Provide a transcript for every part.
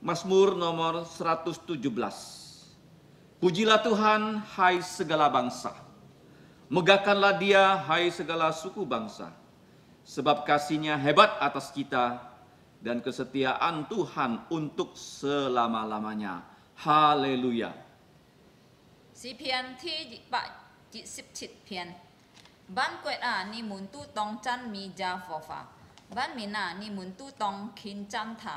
Mazmur nomor 117. Pujilah Tuhan, hai segala bangsa. Megahkanlah dia, hai segala suku bangsa. Sebab kasihnya hebat atas kita dan kesetiaan Tuhan untuk selama-lamanya. Haleluya. CPN ที่77เพียนบ้านกวดอานิมุนตู้ตองจันมีจาฟอฟาบ้านมีนานิมุนตู้ตองคินจันทา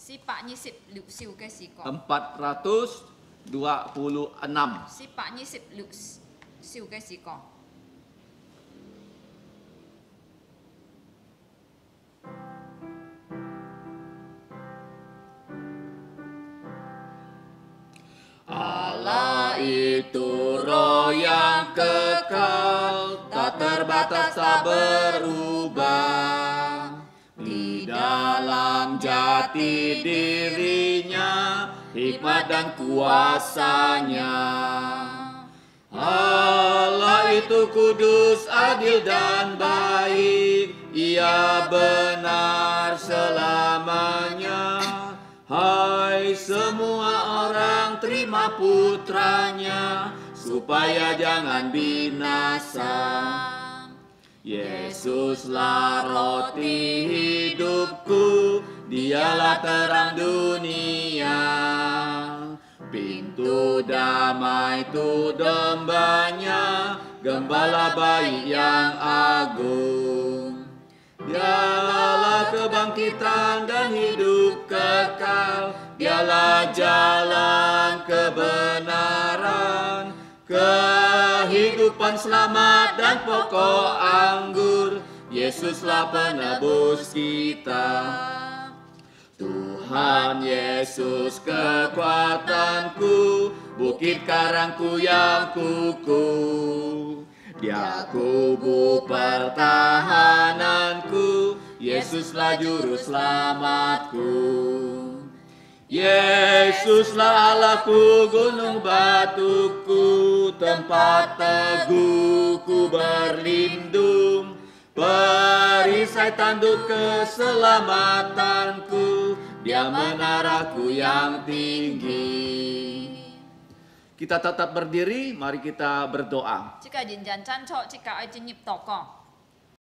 Sipak nyisip lu siu ke si ko. 426. Sipak nyisip lu siu ke si. Allah itu roh yang kekal, tak terbatas, tak berubah. Jati dirinya, hikmat dan kuasanya. Allah itu kudus, adil dan baik, ia benar selamanya. Hai semua orang terima putranya supaya jangan binasa. Yesuslah roti dialah terang dunia. Pintu damai itu dombanya, gembala baik yang agung. Dialah kebangkitan dan hidup kekal, dialah jalan kebenaran, kehidupan selamat dan pokok anggur. Yesuslah penebus kita. Tuhan Yesus kekuatanku, bukit karangku yang kukuh. Dia kubu pertahananku, Yesuslah juru selamatku. Yesuslah Allahku, gunung batuku, tempat teguhku berlindung. Perisai tanduk keselamatanku, dia menaraku yang tinggi. Kita tetap berdiri, mari kita berdoa.